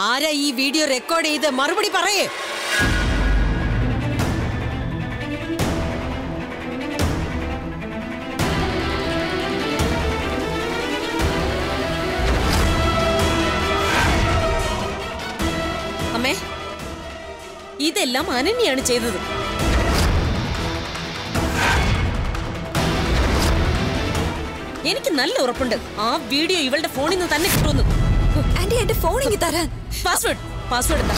ആരാ ഈ video record ചെയ്ത്? മറുപടി പറയേ. അമ്മേ ഇതെല്ലാം അനന്യാണ് ചെയ്തത്. എനിക്ക് നല്ല ഉറപ്പുണ്ട്. ആ വീഡിയോ ഇവളുടെ ഫോണിൽ നിന്ന് തന്നെ കിട്ടുമെന്ന്. ആന്റി എന്റെ ഫോൺ ഇങ്ങി തരാൻ. പാസ്വേഡ് പാസ്വേഡ് എന്താ?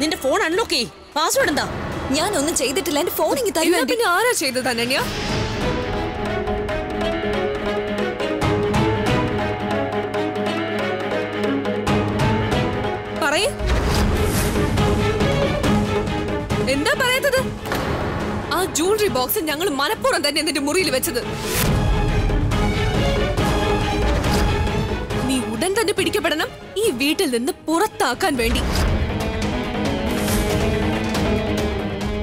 നിന്റെ ഫോൺ അൺലോക്ക് ചെയ് പാസ്വേഡ് എന്താ? ഞാൻ ഒന്നും ചെയ്തിട്ടില്ല. എന്റെ ഫോൺ ഇങ്ങി തരൂ പിന്നെ ആരാ ചെയ്തത് അനന്യ? പറയ്. എന്താ പറയാത്തത്? ആ ജൂവലറി ബോക്സ് ഞങ്ങൾ മനഃപൂർവം തന്നെ എന്നിട്ട് മുറിയിൽ വെച്ചത്. തന്നെ പിടിക്കപ്പെടണം. ഈ വീട്ടിൽ നിന്ന് പുറത്താക്കാൻ വേണ്ടി.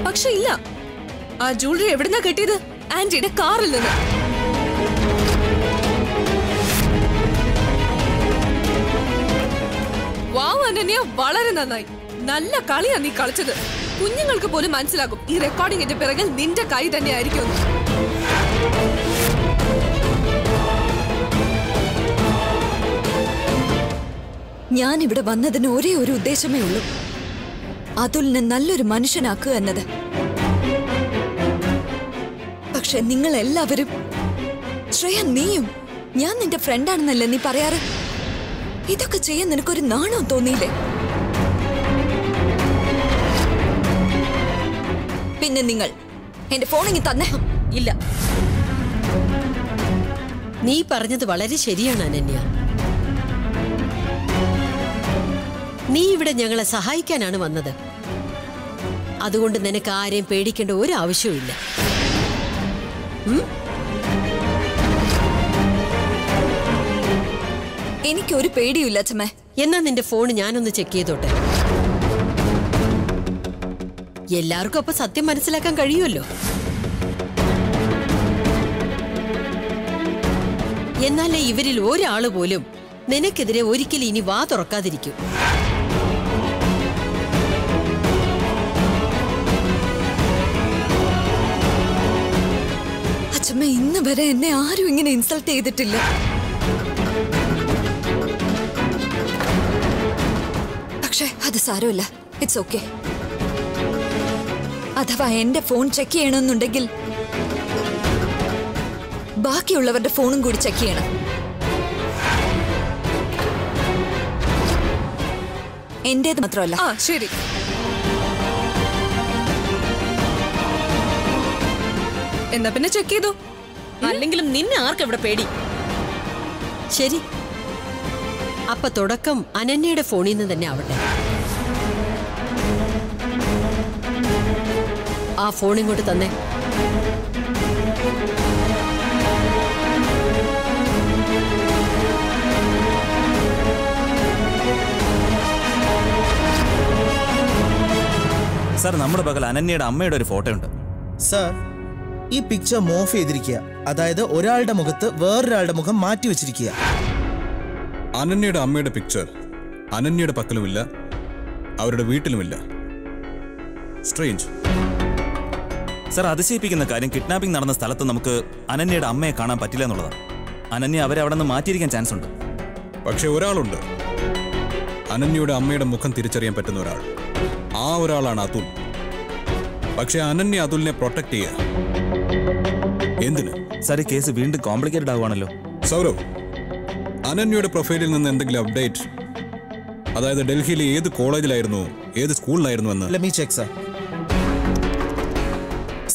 പക്ഷെ ഇല്ല. ആ ജ്വല്ലറി എവിടുന്നാ കിട്ടിയത്? ആന്റിയുടെ കാറിൽ നിന്ന്. വളരെ നന്നായി. നല്ല കളിയാ നീ കളിച്ചത്. കുഞ്ഞുങ്ങൾക്ക് പോലും മനസ്സിലാകും. ഈ റെക്കോർഡിംഗിന്റെ പിറകിൽ നിന്റെ കൈ തന്നെ ഞാൻ ഇവിടെ വന്നതിന് ഒരേ ഒരു ഉദ്ദേശമേ ഉള്ളൂ. അതുലിനെ നല്ലൊരു മനുഷ്യനാക്കുക എന്നത്. പക്ഷെ നിങ്ങൾ എല്ലാവരും ശ്രേയ നീയും ഞാൻ നിന്റെ ഫ്രണ്ടാണെന്നല്ലേ നീ പറയാറ്? ഇതൊക്കെ ചെയ്യാൻ നിനക്കൊരു നാണോ തോന്നിയില്ലേ? പിന്നെ നിങ്ങൾ എന്റെ ഫോണിങ്ങി തന്നെ. ഇല്ല. നീ പറഞ്ഞത് വളരെ ശരിയാണ് അനന്യ. നീ ഇവിടെ ഞങ്ങളെ സഹായിക്കാനാണ് വന്നത്. അതുകൊണ്ട് നിനക്ക് ആരെയും പേടിക്കേണ്ട ഒരു ആവശ്യവുമില്ല എനിക്കൊരു പേടിയില്ല അച്ഛമ്മേ. എന്നാ നിന്റെ ഫോൺ ഞാനൊന്ന് ചെക്ക് ചെയ്തോട്ടെ. എല്ലാവർക്കും അപ്പൊ സത്യം മനസ്സിലാക്കാൻ കഴിയുമല്ലോ? എന്നാലേ ഇവരിൽ ഒരാൾ പോലും നിനക്കെതിരെ ഒരിക്കലും ഇനി വാ തുറക്കാതിരിക്കും. അച്ഛമ്മ ഇന്ന് വരെ എന്നെ ആരും ഇങ്ങനെ ഇൻസൾട്ട് ചെയ്തിട്ടില്ല. പക്ഷേ അത് സാരമില്ല. ഇറ്റ്സ് ഓക്കെ അഥവാ എന്റെ ഫോൺ ചെക്ക് ചെയ്യണമെന്നുണ്ടെങ്കിൽ ബാക്കിയുള്ളവരുടെ ഫോണും കൂടി ചെക്ക് ചെയ്യണം. എന്റേത് മാത്രമല്ല. ആ ശരി. എന്നാ പിന്നെ ചെക്ക് ചെയ്തു. അല്ലെങ്കിലും നിന്നെ ആർക്കും ഇവിടെ പേടി? ശരി. അപ്പൊ തുടക്കം അനന്യയുടെ ഫോണിൽ നിന്ന് തന്നെ ആവട്ടെ. ആ ഫോൺ ഇങ്ങോട്ട് തന്നെ. സാർ നമ്മുടെ പകൽ അനന്യയുടെ അമ്മയുടെ ഒരു ഫോട്ടോ ഉണ്ട് സർ ഈ പിക്ചർ മോഫ് ചെയ്തിരിക്കുക. അതായത് ഒരാളുടെ മുഖത്ത് വേറൊരാളുടെ മുഖം മാറ്റി വെച്ചിരിക്കുക. അനന്യയുടെ അമ്മയുടെ പിക്ചർ അനന്യയുടെ പക്കലുമില്ല അവരുടെ വീട്ടിലുമില്ല. സ്ട്രേഞ്ച് സാർ അതിശയിപ്പിക്കുന്ന കാര്യം കിഡ്നാപ്പിംഗ് നടന്ന സ്ഥലത്ത് നമുക്ക് അനന്യയുടെ അമ്മയെ കാണാൻ പറ്റില്ല എന്നുള്ളതാണ്. അനന്യ അവരെ അവിടെ നിന്ന് മാറ്റിയിരിക്കാൻ ചാൻസ് ഉണ്ട്. പക്ഷെ ഒരാളുണ്ട്. അനന്യയുടെ അമ്മയുടെ മുഖം തിരിച്ചറിയാൻ പറ്റുന്ന ഒരാൾ. ആ ഒരാളാണ് അതുൽ. പക്ഷെ അനന്യ അതുലിനെ പ്രൊട്ടക്ട് ചെയ്യുക. എന്തിന്? സാറേ കേസ് വീണ്ടും കോംപ്ലിക്കേറ്റഡ് ആവുകയാണല്ലോ. സൗരവ് അനന്യയുടെ പ്രൊഫൈലിൽ നിന്ന് എന്തെങ്കിലും അപ്ഡേറ്റ് അതായത് ഡൽഹിയിലെ ഏത് കോളേജിലായിരുന്നു ഏത് സ്കൂളിലായിരുന്നു എന്ന്? മീ ചെക്ക് സർ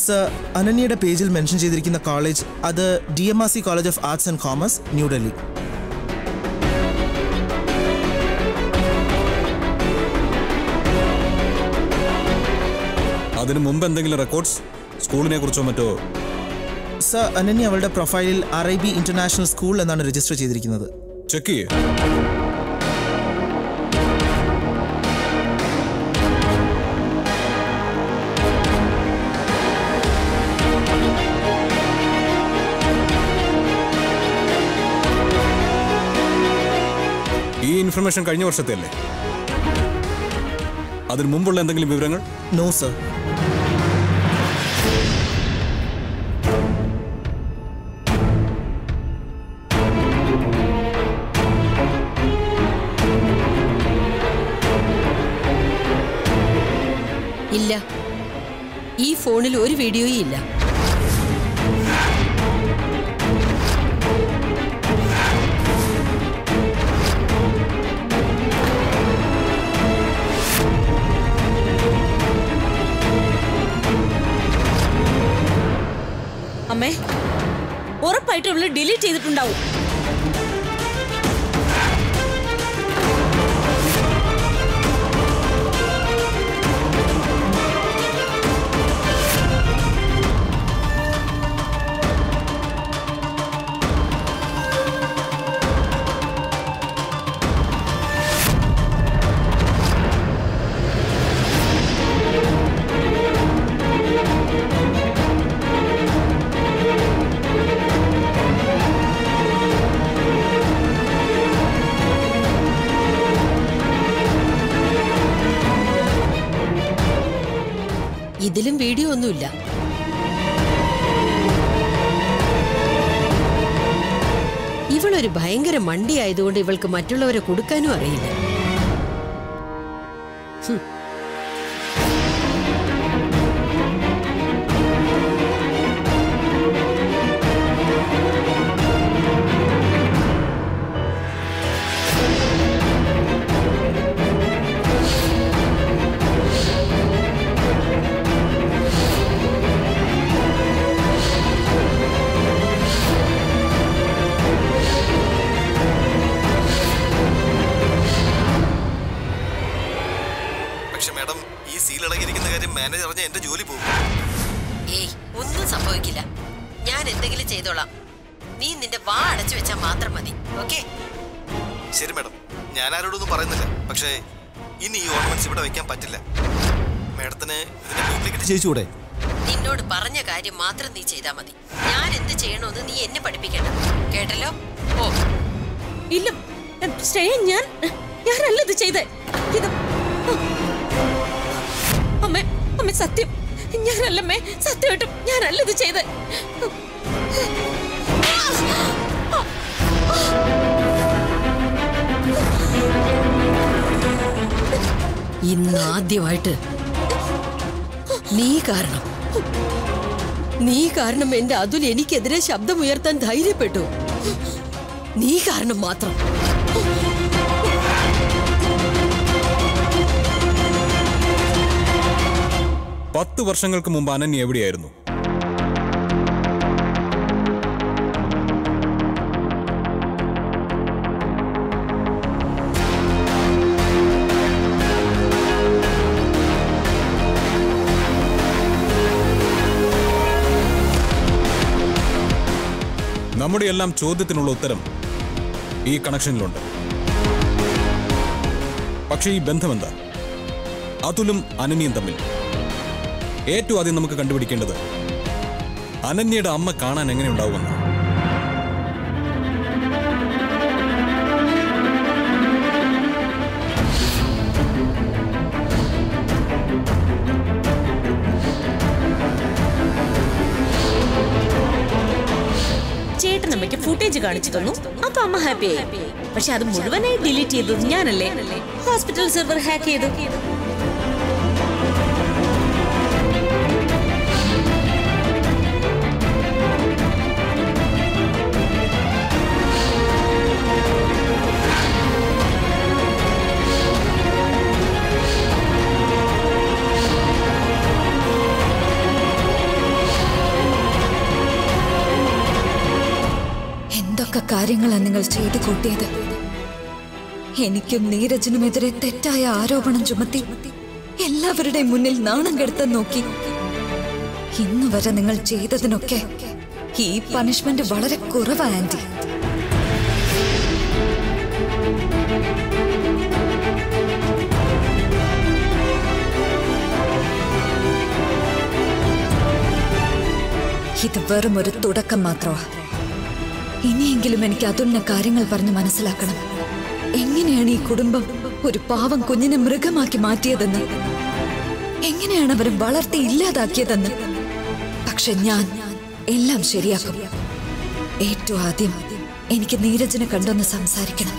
സർ അനന്യയുടെ പേജിൽ മെൻഷൻ ചെയ്തിരിക്കുന്ന കോളേജ് അത് D M R C college of arts and commerce New Delhi അതിനു മുമ്പ് എന്തെങ്കിലും റെക്കോർഡ്സ് സ്കൂളിനെ കുറിച്ചോ മറ്റോ? സർ അനന്യ അവളുടെ പ്രൊഫൈലിൽ അറേബി ഇന്റർനാഷണൽ സ്കൂൾ എന്നാണ് രജിസ്റ്റർ ചെയ്തിരിക്കുന്നത്. ചെക്ക് ചെയ്യേ. ഈ ഇൻഫർമേഷൻ കഴിഞ്ഞ വർഷത്തെ അല്ലേ അതിന് മുമ്പുള്ള എന്തെങ്കിലും വിവരങ്ങൾ? നോ സർ ഇല്ല. ഈ ഫോണിൽ ഒരു വീഡിയോയും ഇല്ല. അമ്മേ ഉറപ്പായിട്ടും ഇവൾ ഡിലീറ്റ് ചെയ്തിട്ടുണ്ടാവും. ഇതിലും വീഡിയോ ഒന്നുമില്ല. ഇവളൊരു ഭയങ്കര മണ്ടി ആയതുകൊണ്ട് ഇവൾക്ക് മറ്റുള്ളവരെ കൊടുക്കാനും അറിയില്ല. സീൽ ഇളകിയിരിക്കുന്ന കാര്യം മാനേജർ അറിഞ്ഞ എന്റെ ജോലി പോകും. ഏയ് ഒന്നും സംഭവിക്കില്ല. ഞാൻ എന്തെങ്കിലും ചെയ്തോളാം. നീ നിന്റെ വാ അടച്ചു വെച്ചാൽ മാത്രം മതി ഓക്കെ? ശരി മാഡം. ഞാൻ ആരോടൊന്നും പറയുന്നില്ല. പക്ഷേ ഇനി ഈ ഓർണമെന്റ്സ് ഇവിടെ വെക്കാൻ പറ്റില്ല. മാഡത്തിന് ഇതിന്റെ ഡ്യൂപ്ലിക്കേറ്റ് ചെയ്യിച്ചുകൂടെ നിന്നോട് പറഞ്ഞ കാര്യം മാത്രം നീ ചെയ്താ മതി. ഞാൻ എന്ത് ചെയ്യണമെന്ന് നീ എന്നെ പഠിപ്പിക്കണം കേട്ടല്ലോ? ഓ ഇല്ല ഞാൻ ഞാനല്ല ഇത് ചെയ്തേ. ഇത് അമ്മേ അമ്മ സത്യം. ഞാനല്ലമ്മേ സത്യമായിട്ടും ഞാനല്ല ഇത് ചെയ്ത്. ഇന്ന് ആദ്യമായിട്ട് നീ കാരണം നീ കാരണം എന്റെ അതുൽ എനിക്കെതിരെ ശബ്ദമുയർത്താൻ ധൈര്യപ്പെട്ടു. നീ കാരണം മാത്രം. പത്ത് വർഷങ്ങൾക്ക് മുമ്പ് അനന്യ എവിടെയായിരുന്നു? നമ്മുടെ എല്ലാം ചോദ്യത്തിനുള്ള ഉത്തരം ഈ കണക്ഷനിലുണ്ട്. പക്ഷേ ഈ ബന്ധമെന്താ? അതുലും അനനിയും തമ്മിൽ. ഏറ്റവും ആദ്യം നമുക്ക് കണ്ടുപിടിക്കേണ്ടത് അനന്യയുടെ അമ്മ കാണാൻ എങ്ങനെ ഉണ്ടാവുമെന്ന്. ഫുട്ടേജ് കാണിച്ചു തന്നു. അപ്പൊ അമ്മ ഹാപ്പിയായി പക്ഷെ അത് മുഴുവനായി ഡിലീറ്റ് ചെയ്തത് ഞാനല്ലേ? ഹോസ്പിറ്റൽ സെർവർ ഹാക്ക് ചെയ്തു. കാര്യങ്ങളാണ് നിങ്ങൾ ചെയ്തു കൂട്ടിയത്. എനിക്കും നീരജനുമെതിരെ തെറ്റായ ആരോപണം ചുമത്തി എല്ലാവരുടെയും മുന്നിൽ നാണം കെടുത്താൻ നോക്കി. ഇന്ന് വരെ നിങ്ങൾ ചെയ്തതിനൊക്കെ ഈ പണിഷ്മെന്റ് വളരെ കുറവാ ഇത് വെറും ഒരു തുടക്കം മാത്രമാ. ഇനിയെങ്കിലും എനിക്ക് അതുന്ന കാര്യങ്ങൾ പറഞ്ഞ് മനസ്സിലാക്കണം. എങ്ങനെയാണ് ഈ കുടുംബം ഒരു പാവം കുഞ്ഞിനെ മൃഗമാക്കി മാറ്റിയതെന്ന്? എങ്ങനെയാണ് അവരെ വളർത്തി ഇല്ലാതാക്കിയതെന്ന്? പക്ഷെ ഞാൻ എല്ലാം ശരിയാക്കും. ഏറ്റവും ആദ്യം എനിക്ക് നീരജിനെ കണ്ടൊന്ന് സംസാരിക്കണം.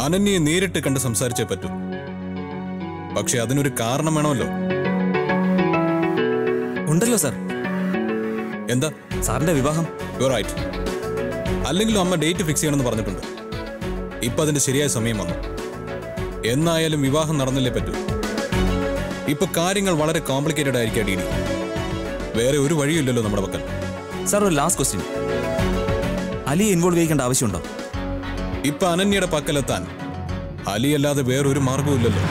അനന്യയെ നേരിട്ട് കണ്ട് സംസാരിച്ചേ പറ്റൂ. പക്ഷെ അതിനൊരു കാരണം വേണമല്ലോ ഉണ്ടല്ലോ സാർ. എന്താ? സാറിന്റെ വിവാഹം? യു റൈറ്റ് അല്ലെങ്കിലും അമ്മ ഡേറ്റ് ഫിക്സ് ചെയ്യണമെന്ന് പറഞ്ഞിട്ടുണ്ട്. ഇപ്പൊ അതിന്റെ ശരിയായ സമയം വന്നു. എന്നായാലും വിവാഹം നടന്നില്ലേ പറ്റൂ. ഇപ്പൊ കാര്യങ്ങൾ വളരെ കോംപ്ലിക്കേറ്റഡ് ആയിരിക്കും ഡീനി വേറെ ഒരു വഴിയില്ലല്ലോ നമ്മുടെ പക്കൽ. സാർ ഒരു ലാസ്റ്റ് ക്വസ്റ്റ്യൻ അലിയെ ഇൻവോൾവ് ചെയ്യിക്കേണ്ട ആവശ്യമുണ്ടോ? ഇപ്പൊ അനന്യയുടെ പക്കലെത്താൻ അലിയല്ലാതെ വേറൊരു മാർഗവും ഇല്ലല്ലോ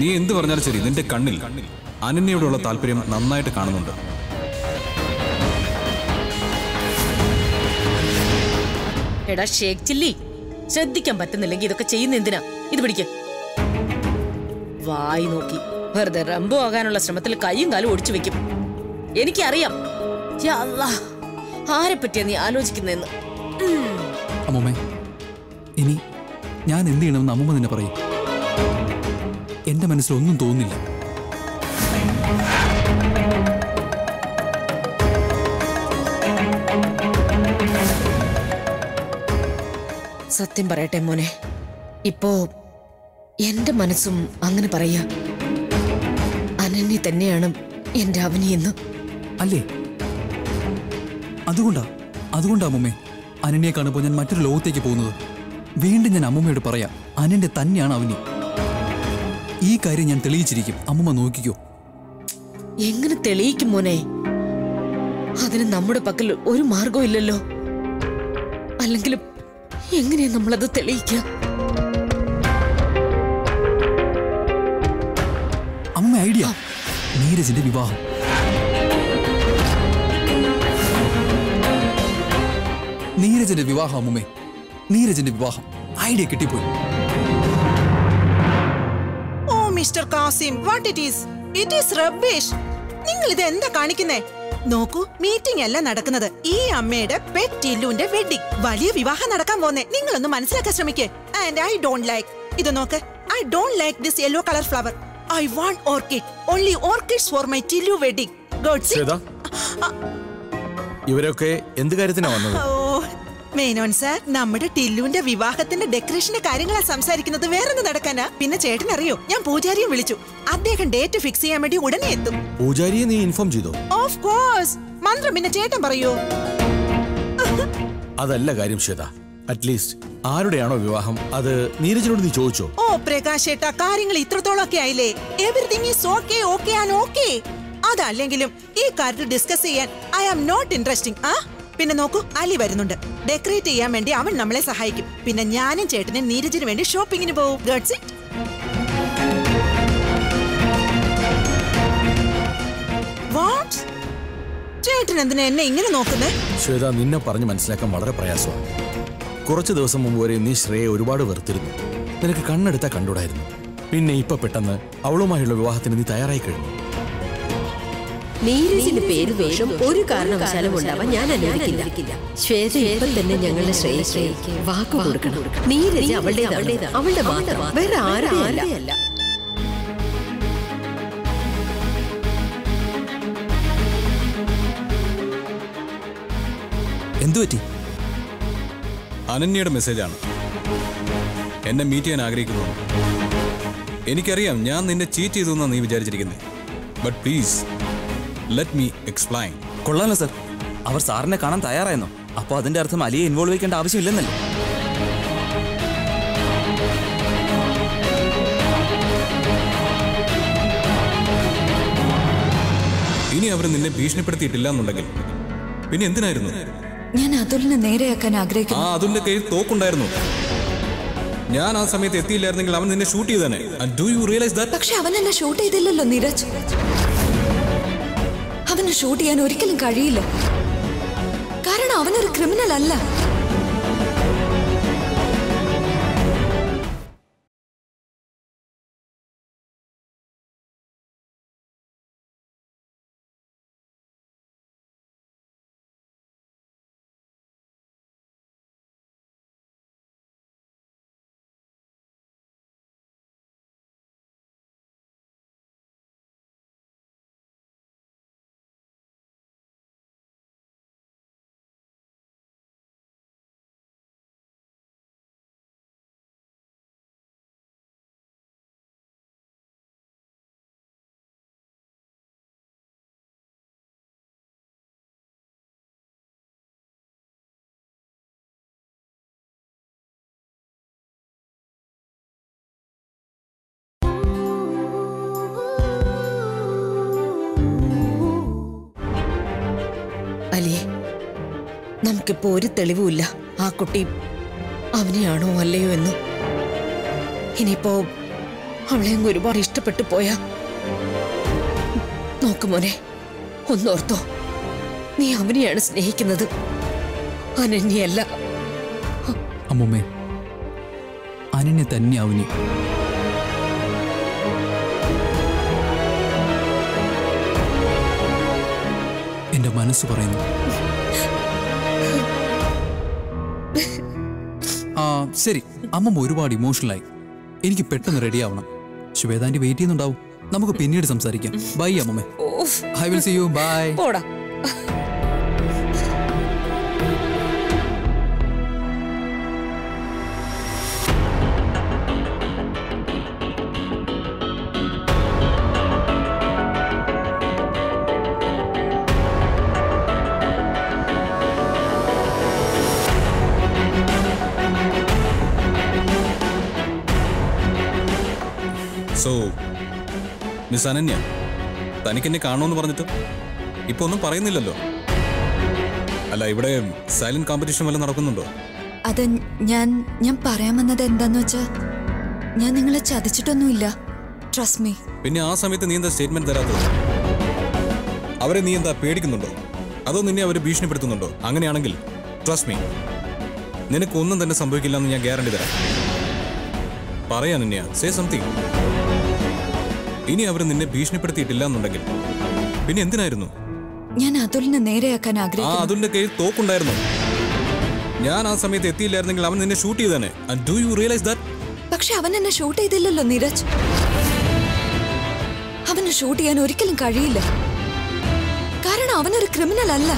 നീ എന്ത് പറഞ്ഞാലും ശരി നിന്റെ കണ്ണിൽ അനന്യയോടുള്ള താല്പര്യം നന്നായിട്ട് കാണുന്നുണ്ട്. എടാ ഷേഖ് ചില്ലി ശ്രദ്ധിക്കാൻ പറ്റുന്നില്ലെങ്കിൽ ഇതൊക്കെ ചെയ്യുന്ന എന്തിനാ? ഇത് പിടിക്ക. വായി നോക്കി. വെറുതെ റംബോ ആകാനുള്ള ശ്രമത്തിൽ കൈയും കാലും ഒടിച്ചു വെക്കും. എനിക്കറിയാം. ആരെ പറ്റിയാ നീ ആലോചിക്കുന്നെന്ന് അമ്മൂമ്മേ ഇനി ഞാൻ എന്ത് ചെയ്യണമെന്ന് അമ്മൂമ്മ നിന്നെ പറയും. എന്റെ മനസ്സിലൊന്നും തോന്നുന്നില്ല. സത്യം പറയട്ടെ മോനെ. ഇപ്പോ എന്റെ മനസ്സും അങ്ങനെ പറയാ അനന്യ തന്നെയാണ് എന്റെ അവനിയെന്ന് അല്ലേ? അതുകൊണ്ടാ അതുകൊണ്ടാ മമ്മേ അനന്യെ കാണുമ്പോൾ ഞാൻ മറ്റൊരു ലോകത്തേക്ക് പോകുന്നത്. വീണ്ടും ഞാൻ അമ്മമ്മയോട് പറയാം അനന്റെ തന്നെയാണ് അവനി. ഈ കാര്യം ഞാൻ തെളിയിച്ചിരിക്കും. അമ്മമ്മ നോക്കിക്കോ. എങ്ങനെ തെളിയിക്കും മോനെ? അതിന് നമ്മുടെ പക്കൽ ഒരു മാർഗവും ഇല്ലല്ലോ. അല്ലെങ്കിൽ എങ്ങനെയാ നമ്മളത് തെളിയിക്കുക അമ്മ ഐഡിയ. നീരജിന്റെ വിവാഹം. നീരജിന്റെ വിവാഹം അമ്മമ്മേ. നീരജിന്റെ വിവാഹം. ഐഡിയ കിട്ടിപ്പോയി. Mister Kasim. What it is it is rubbish നിങ്ങൾ ഇത് എന്താ കാണിക്കുന്നേ? നോക്കൂ മീറ്റിംഗ് അല്ല നടക്കുന്നത്. ഈ അമ്മയുടെ പെറ്റ് ഇല്ലുവിന്റെ വെഡിങ് വലിയ വിവാഹം നടക്കാൻ പോന്നെ. നിങ്ങളൊന്ന് മനസ്സിലാക്കാൻ ശ്രമിക്കേ. ആൻഡ് ഐ ഡോണ്ട് ലൈക്ക് ഇത് നോക്ക്. I don't like this yellow colour flower I want orchid only orchids for my Tillu wedding gods ഇവരൊക്കെ എന്ത് കാര്യത്തിനാ വന്നത്? ഓ മേനോൻ സാർ നമ്മുടെ ടില്ലുവിന്റെ വിവാഹത്തിന്റെ ഡെക്കറേഷന്റെ കാര്യങ്ങളാ സംസാരിക്കുന്നത്. വേറൊന്ന് നടക്കാനാ. പിന്നെ ചേട്ടൻ അറിയോ ഞാൻ പൂജാരിയെ വിളിച്ചു. അദ്ദേഹം ഡേറ്റ് ഫിക്സ് ചെയ്യാൻ വേണ്ടി ഉടനെ എത്തും. പൂജാരിയെ നീ ഇൻഫോം ചെയ്തോ? ഓഫ് കോഴ്സ് മന്ത്രം പിന്നെ ചേട്ടൻ പറയൂ. അതല്ല കാര്യം ശ്വേത. അറ്റ്ലീസ്റ്റ് ആരുടെയാണോ വിവാഹം? അത് നീരജിനോട് നീ ചോദിച്ചോ? ഓ പ്രകാശ് ഏട്ടാ കാര്യങ്ങൾ ഇത്രത്തോളം ഒക്കെ ആയില്ലേ? Everything is okay okay and okay അതല്ലെങ്കിലും ഈ കാര്യത്തിൽ ഡിസ്കസ് ചെയ്യാൻ ഐ ആം നോട്ട് ഇൻട്രസ്റ്റിംഗ് ആ? പിന്നെ നോക്കൂ അലി വരുന്നുണ്ട്. ഡെക്കറേറ്റ് ചെയ്യാൻ വേണ്ടി അവൻ നമ്മളെ സഹായിക്കും. പിന്നെ ഞാനും ചേട്ടനും നീരജിന് വേണ്ടി ഷോപ്പിങ്ങിന് പോകും ഗഡ്സ് ഇറ്റ് വാട്ട് ചേട്ടൻ എന്തിനാ ഇങ്ങനെ നോക്കുന്നേ? ശ്വേത നിന്നെ പറഞ്ഞ് മനസ്സിലാക്കാൻ വളരെ പ്രയാസമാണ്. കുറച്ച് ദിവസം മുമ്പ് വരെ നീ ശ്രേയെ ഒരുപാട് വെറുത്തിരുന്നു. നിനക്ക് കണ്ണെടുത്താ കണ്ടുടായിരുന്നു. പിന്നെ ഇപ്പൊ പെട്ടെന്ന് അവളുമായുള്ള വിവാഹത്തിന് നീ തയ്യാറായി കഴിഞ്ഞു. നീരജിന് പേര് വേഷം ഒരു കാരണവശാലും ഉണ്ടാവാൻ ഞാൻ അനുവദിക്കില്ല. ശ്വേത ഇപ്പൊ തന്നെ ഞങ്ങളുടെ ശ്രേയശ്രേയ്ക്ക് വാക്ക് കൊടുക്കണം. നീരജ് അവളുടേതാണ്. അവളുടെ മാത്രം. വേറെ ആരും അല്ല എന്തു പറ്റി? അനന്യയുടെ മെസ്സേജാണ്. എന്നെ മീറ്റ് ചെയ്യാൻ ആഗ്രഹിക്കുന്നു. എനിക്കറിയാം ഞാൻ നിന്നെ ചീറ്റ് ചെയ്തു എന്നാണ് നീ വിചാരിച്ചിരിക്കുന്നത് but please let me explain കൊള്ളാമല്ലോ സർ അവർ സാറിനെ കാണാൻ തയ്യാറായിരുന്നു അപ്പോൾ അതിന്റെ അർത്ഥം അലിയെ ഇൻവോൾവ് ചെയ്യേണ്ട ആവശ്യമില്ലെന്നല്ലേ? ഇനി അവർ നിന്നെ ഭീഷണിപ്പെടുത്തിയിട്ടില്ല എന്നുണ്ടെങ്കിൽ പിന്നെ എന്തിനായിരുന്നു? ഞാൻ അതുലിനെ നേരെയാക്കാൻ ആ ആഗ്രഹിക്കുന്നു അതുലിന്റെ കയ്യിൽ തോക്കുണ്ടായിരുന്നു. ഞാൻ ആ സമയത്ത് എത്തിയില്ലായിരുന്നെങ്കിൽ അവൻ നിന്നെ ഷൂട്ട് ചെയ്തേനെ. ഡു യു റിയലൈസ് ദാറ്റ് പക്ഷെ അവൻ എന്നെ ഷൂട്ട് ചെയ്തില്ലല്ലോ നീരജ്. ഷൂട്ട് ചെയ്യാൻ ഒരിക്കലും കഴിയില്ല. കാരണം അവനൊരു ക്രിമിനൽ അല്ല നമുക്കിപ്പോ ഒരു തെളിവുമില്ല. ആ കുട്ടി അവനെയാണോ അല്ലയോ എന്ന്. ഇനിയിപ്പോ അവളെ അങ്ങ് ഒരുപാട് ഇഷ്ടപ്പെട്ടു പോയാ. നോക്ക് മോനെ ഒന്നോർത്തോ. നീ അവനെയാണ് സ്നേഹിക്കുന്നത്. അനന്യല്ല അമ്മുമ്മേ അനന്യ തന്നെ അവനി. എന്റെ മനസ്സ് പറയുന്നു. ശരി. അമ്മ ഒരുപാട് ഇമോഷണലായി എനിക്ക് പെട്ടെന്ന് റെഡി ആവണം. ശ്വേതാന്റി വെയിറ്റ് ചെയ്യുന്നുണ്ടാവും. നമുക്ക് പിന്നീട് സംസാരിക്കാം. Bye അമ്മമ്മേ. I will see you bye പോടാ. മിസ് അനന്യ തനിക്ക് എന്നെ കാണുമെന്ന് പറഞ്ഞിട്ട്? ഇപ്പൊ ഒന്നും പറയുന്നില്ലല്ലോ. അല്ല ഇവിടെ സൈലന്റ് കോമ്പറ്റീഷൻ വല്ലതും നടക്കുന്നുണ്ടോ? അത് ഞാൻ ഞാൻ പറയാൻ വന്നത് എന്താന്ന് വെച്ചാ ഞാൻ നിങ്ങളെ ചതിച്ചിട്ടൊന്നുമില്ല. ട്രസ്റ്റ് മീ പിന്നെ ആ സമയത്ത് നീ എന്താ സ്റ്റേറ്റ്മെന്റ് തരാത്തത്? അവരെ നീ എന്താ പേടിക്കുന്നുണ്ടോ? അതോ നിന്നെ അവരെ ഭീഷണിപ്പെടുത്തുന്നുണ്ടോ? അങ്ങനെയാണെങ്കിൽ ട്രസ്റ്റ് മീ നിനക്കൊന്നും തന്നെ സംഭവിക്കില്ല എന്ന് ഞാൻ ഗ്യാരണ്ടി തരാം. പറയാ നിന്നെയാ. സേ സംതിങ് ഇനി അവർ നിന്നെ ഭീഷണിപ്പെടുത്തിയിട്ടില്ല എന്നുണ്ടെങ്കിൽ പിന്നെ എന്തിനായിരുന്നു? ഞാൻ അതുലിനെ നേരെയാക്കാൻ ആഗ്രഹിക്കുന്നു. അതുലിന്റെ കയ്യിൽ തോക്കുണ്ടായിരുന്നു. ഞാൻ ആ സമയത്ത് എത്തിയില്ലായിരുന്നെങ്കിൽ അവൻ നിന്നെ ഷൂട്ട് ചെയ്തേനെ. ഡു യു റിയലൈസ് ദാറ്റ് പക്ഷെ അവൻ എന്നെ ഷൂട്ട് ചെയ്തില്ലല്ലോ നീരജ്. അവന് ഷൂട്ട് ചെയ്യാൻ ഒരിക്കലും കഴിയില്ല. കാരണം അവനൊരു ക്രിമിനൽ അല്ല.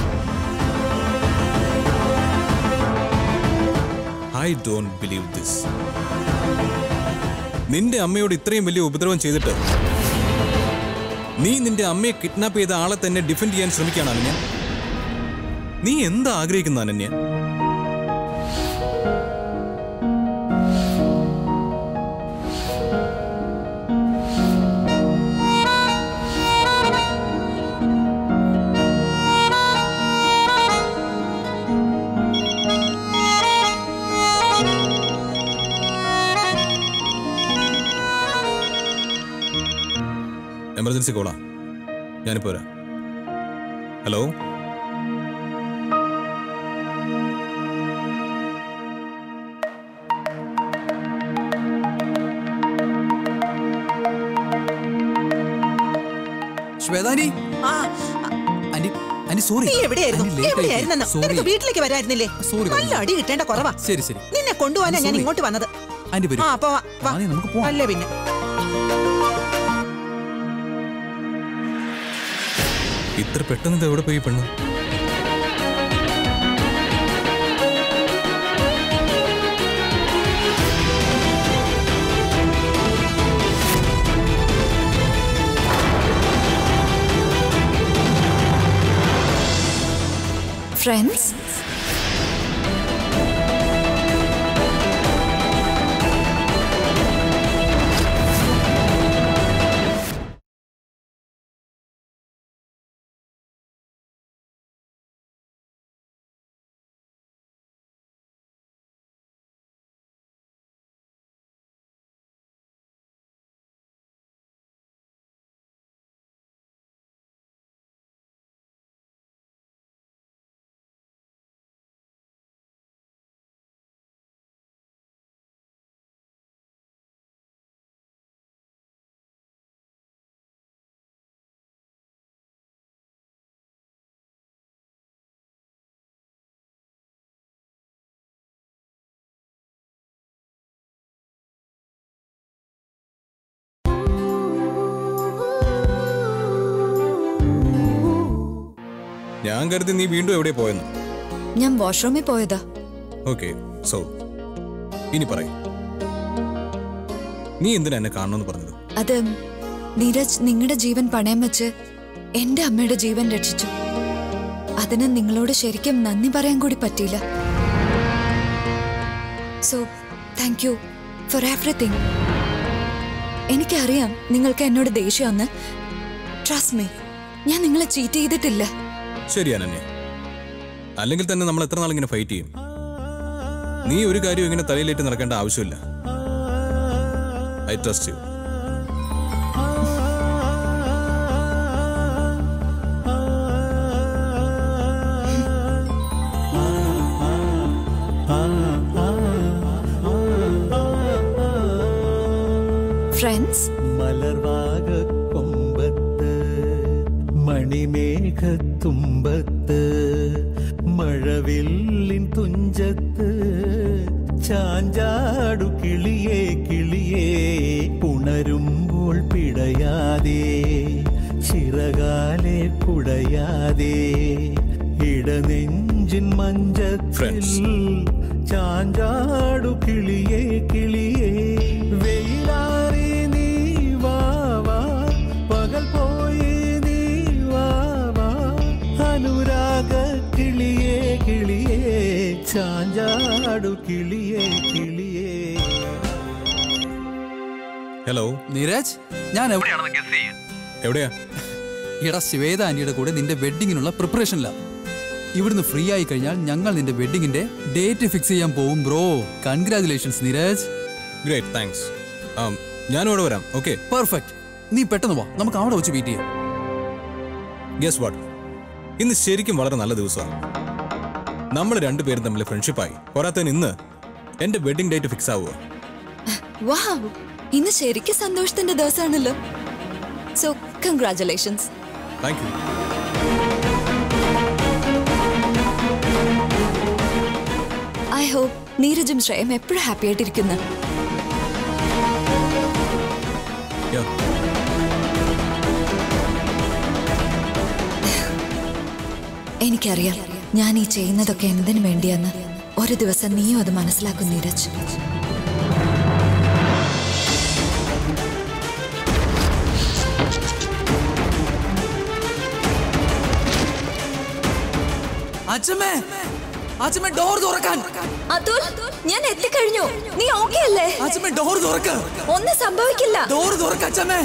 ഐ ഡോണ്ട് ബിലീവ് ദിസ് നിന്റെ അമ്മയോട് ഇത്രയും വലിയ ഉപദ്രവം ചെയ്തിട്ട് നീ നിന്റെ അമ്മയെ കിഡ്നാപ്പ് ചെയ്ത ആളെ തന്നെ ഡിഫെൻഡ് ചെയ്യാൻ ശ്രമിക്കുകയാണ് അനന്യ. നീ എന്താ ആഗ്രഹിക്കുന്ന അനന്യ? പോയി. വരാം. ഹലോ? വീട്ടിലേക്ക് വരായിരുന്നില്ലേ? Sorry, നല്ല അടി കിട്ടേണ്ട കുറവാ. ശരി ശരി. നിന്നെ കൊണ്ടുപോകാനാ ഞാൻ ഇങ്ങോട്ട് വന്നത്. അല്ലേ പിന്നെ. ഇത്ര പെട്ടെന്ന് എവിടെ പോയി പെണ്ണ്? ഫ്രണ്ട്സ് ഞാൻ കരുതി നീ വീണ്ടും എവിടെ പോയെന്ന്? ഞാൻ വാഷ്റൂമിൽ പോയതാ. ഓക്കെ സോ ഇനി പറയും. നീ എന്തിനാ എന്നെ കാണണമെന്ന് പറഞ്ഞത്? അത് നീരജ് നിങ്ങളുടെ ജീവൻ പണയം വെച്ച് എന്റെ അമ്മയുടെ ജീവൻ രക്ഷിച്ചു. അതിന് നിങ്ങളോട് ശരിക്കും നന്ദി പറയാൻ കൂടി പറ്റിയില്ല. So thank you for everything എനിക്കറിയാം നിങ്ങൾക്ക് എന്നോട് ദേഷ്യമെന്ന് ട്രസ്റ്റ് മീ ഞാൻ നിങ്ങളെ ചീറ്റ് ചെയ്തിട്ടില്ല. ശരി അനന്യ അല്ലെങ്കിൽ തന്നെ നമ്മൾ എത്ര നാളിങ്ങനെ ഫൈറ്റ് ചെയ്യും? നീ ഒരു കാര്യം ഇങ്ങനെ തലയിലേറ്റ് നടക്കേണ്ട ആവശ്യമില്ല. ഐ ട്രസ്റ്റ് യു ഫ്രണ്ട്സ് മണിമേഘത്തുമ്പത്ത് മഴവില്ലിൻ തുഞ്ചത്ത് ചാഞ്ചാടു കിളിയേ കിളിയേ പുണരുമ്പോൾ പിടയാതെ ചിറകാലെ കുടയാതെ ഇടനെഞ്ചിൻ മഞ്ചത്തിൽ ചാഞ്ചാടു കിളിയേ ചാഞ്ചാടു കിളിയേ കിളിയേ. ഹലോ. നീരജ് ഞാൻ എവിടെയാ? എടാ ശിവേദ ആന്റിയുടെ കൂടെ നിന്റെ വെഡിങ്ങിനുള്ള പ്രിപ്പറേഷനിലാ ഇവിടുന്ന് ഫ്രീ ആയി കഴിഞ്ഞാൽ ഞങ്ങൾ നിന്റെ വെഡിങ്ങിന്റെ ഡേറ്റ് ഫിക്സ് ചെയ്യാൻ പോവും bro congratulations Neeraj. Great thanks ഞാൻ ഇവിടെ വരാം ഓക്കെ പെർഫെക്റ്റ് നീ പെട്ടെന്ന് വാ. നമുക്ക് അവിടെ വെച്ച് മീറ്റ് ചെയ്യാം. ഗസ് വാട്ട് ഇന്ന് ശരിക്കും വളരെ നല്ല ദിവസമാണ്. നമ്മൾ രണ്ടുപേരും തമ്മിൽ ഫ്രണ്ട്ഷിപ്പായി പോരാത്തതിന് ഇന്ന് എന്റെ വെഡിങ് ഡേറ്റ് ഫിക്സ് ആവുക വാവ് ഇന്ന് ശരിക്കും സന്തോഷത്തിന്റെ ദിവസമാണല്ലോ. So congratulations thank you I hope നീരജും ശ്രേയം എപ്പോഴും ഹാപ്പി ആയിട്ടിരിക്കുന്നു. എനിക്കറിയാം. ഞാൻ ഈ ചെയ്യുന്നതൊക്കെ എന്തിനു വേണ്ടിയെന്ന് ഒരു ദിവസം നീയും അത് മനസ്സിലാക്കും നീരജ്. അച്ഛമ്മേ അച്ഛമ്മേ ഡോർ തുറക്കാൻ. അതുൽ ഞാൻ എത്തിക്കഴിഞ്ഞു. നീ ഓക്കെ അല്ലേ? അച്ഛമ്മേ ഡോർ തുറക്ക. ഒന്നും സംഭവിക്കില്ല. ഡോർ തുറക്ക അച്ഛമ്മേ.